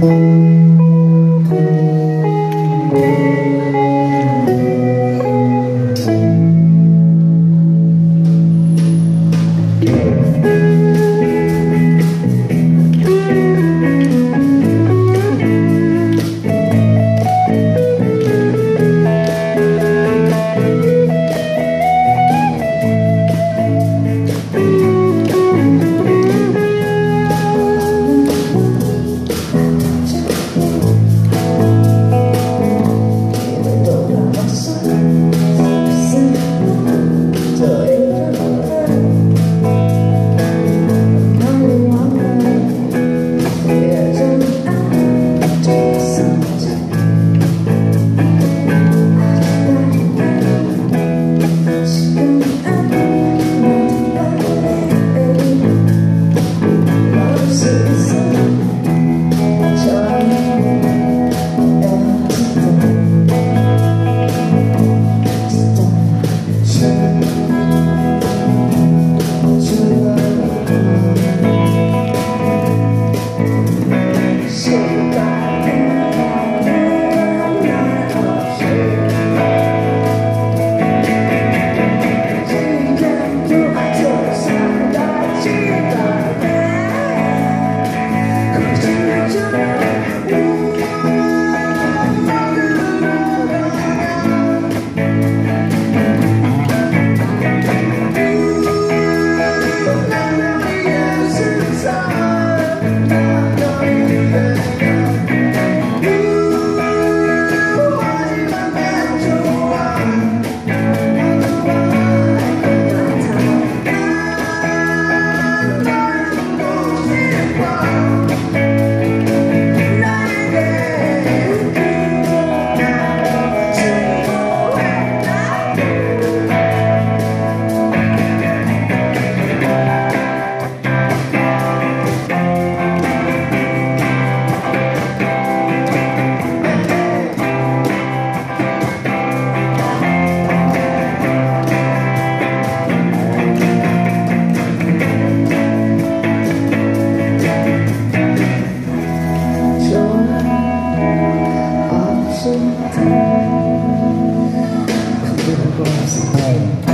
Música consagrado.